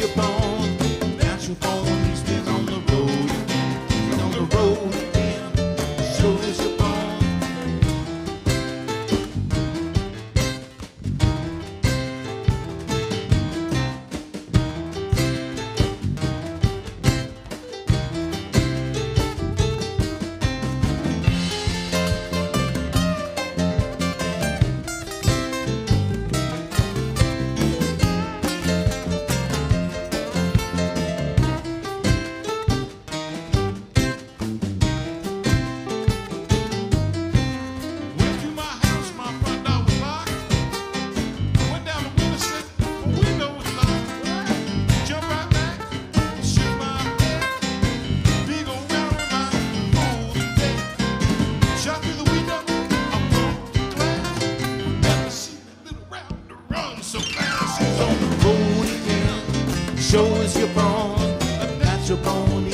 your body. shows you're born born